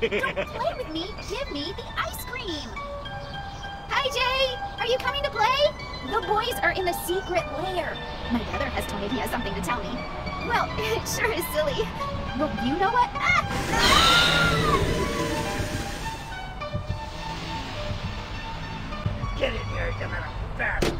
Don't play with me. Give me the ice cream. Hi, Jay. Are you coming to play? The boys are in the secret lair. My brother has told me he has something to tell me. Well, it sure is silly. Well, you know what? Ah! Get in here, you little bastard!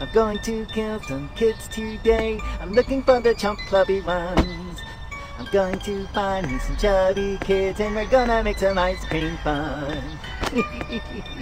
I'm going to kill some kids today. I'm looking for the chump clubby ones. I'm going to find me some chubby kids and we're gonna make some ice cream fun.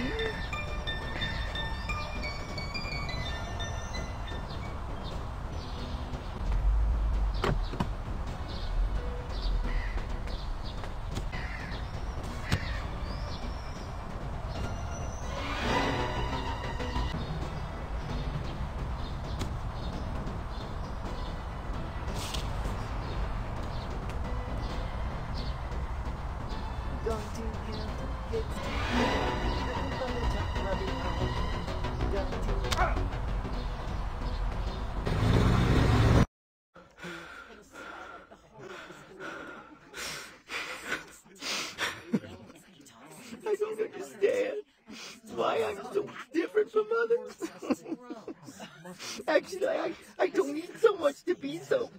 be so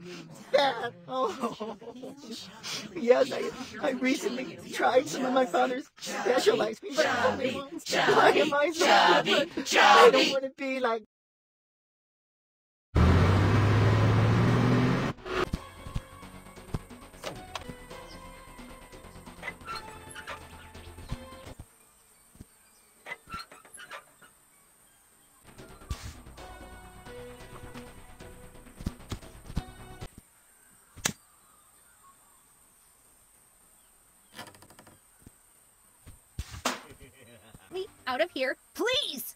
fat. Oh. Yes, I, I recently tried some of my father's special ice cream, but why am I so? I don't want to be like out of here, please.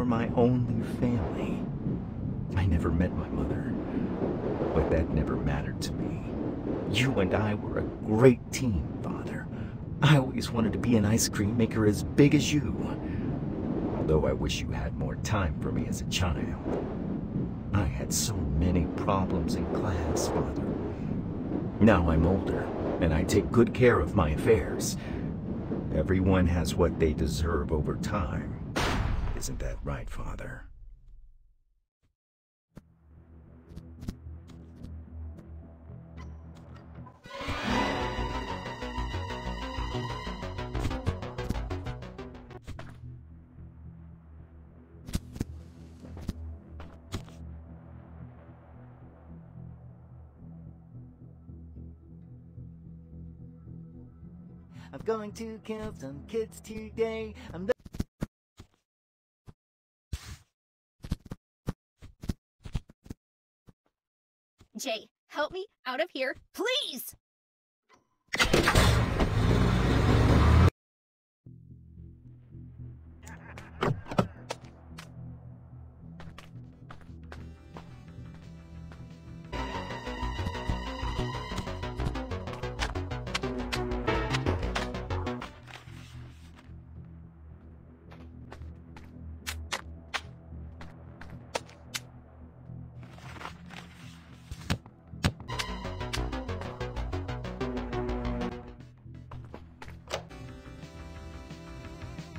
Were my only family. I never met my mother, but that never mattered to me. You and I were a great team, Father. I always wanted to be an ice cream maker as big as you. Although I wish you had more time for me as a child. I had so many problems in class, Father. Now I'm older, and I take good care of my affairs. Everyone has what they deserve over time. Isn't that right, Father? I'm going to kill some kids today. I'm help me out of here, please.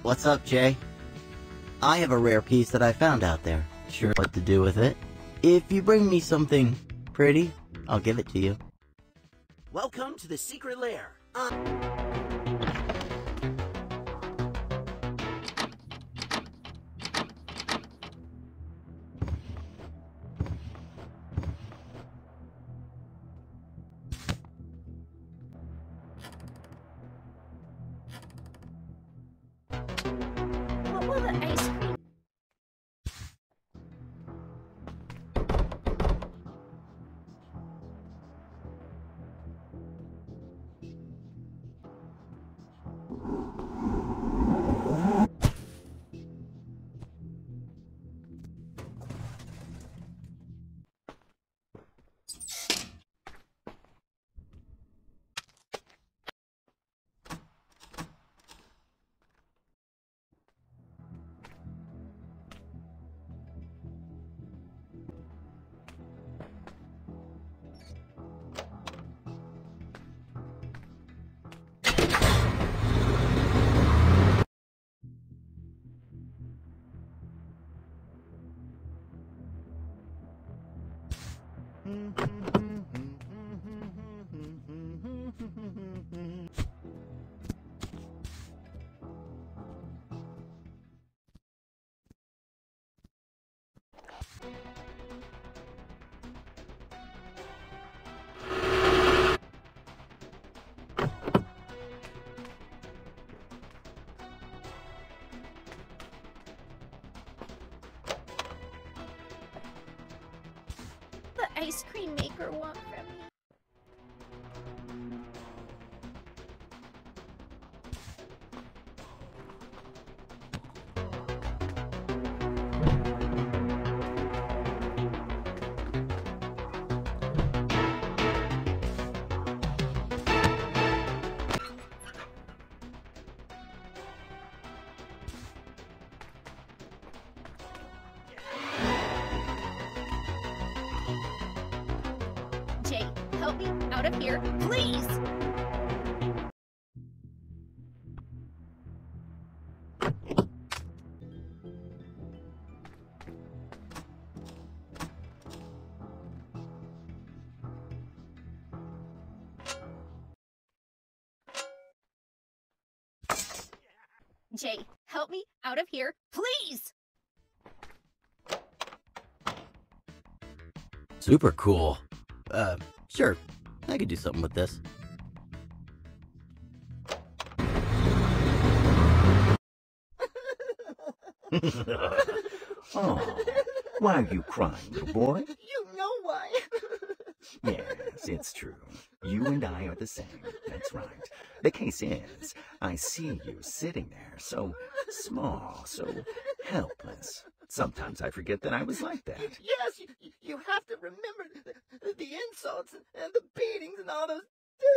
What's up, Jay? I have a rare piece that I found out there. Sure what to do with it. If you bring me something pretty, I'll give it to you. Welcome to the secret lair. Uh The cream maker want from me? Of here, please! Jay, help me out of here, please! Super cool. Uh, sure. I could do something with this. oh, why are you crying, little boy? You know why. Yes, it's true. You and I are the same. That's right. The case is, I see you sitting there, so small, so helpless. Sometimes I forget that I was like that. yes, you, you have to remember the, the insults and the beatings and all those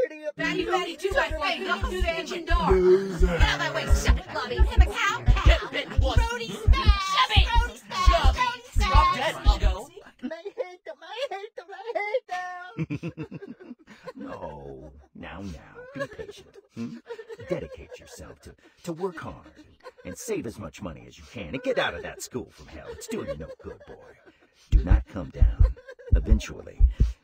dirty Fatty, fatty, do that way. Go through the engine door. Get out of that way. Shut it, Blobby. Him a cow. Get bit, boy. Brody smash. Shove it. Shove it. Drop dead, Ugo. I hate them. I hate them. I hate them. no, now, now, be patient. Hmm? Dedicate yourself to, to work hard and save as much money as you can and get out of that school from hell. It's doing you no good, boy. Do not come down. Eventually,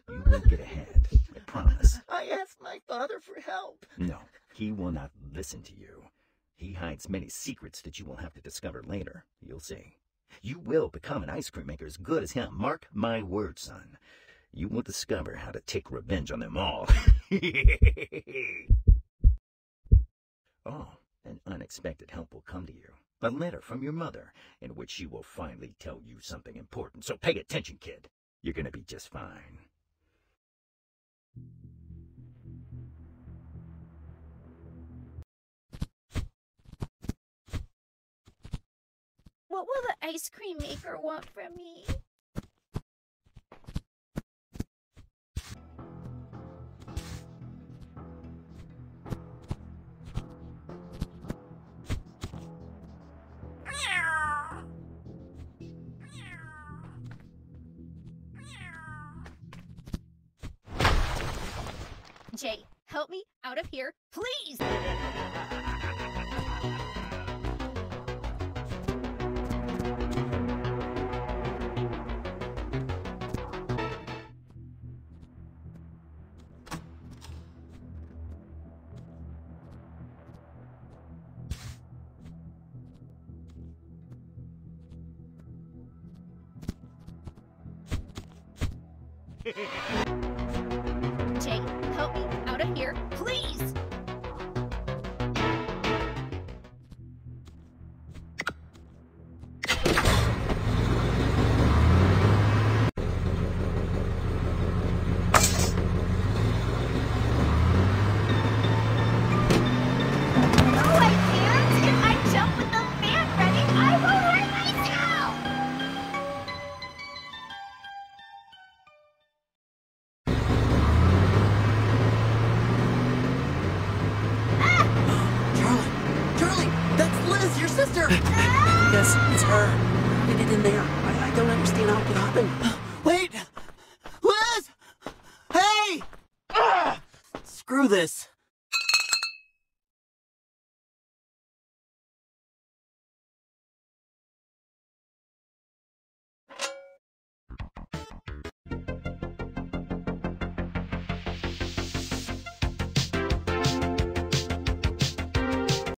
you will get ahead. I promise. I asked my father for help. No, he will not listen to you. He hides many secrets that you will have to discover later. You'll see. You will become an ice cream maker as good as him. Mark my words, son. You will discover how to take revenge on them all. oh, an unexpected help will come to you. A letter from your mother, in which she will finally tell you something important. So pay attention, kid. You're gonna be just fine. What will the ice cream maker want from me? Jay, help me out of here, please! Hehehehe this.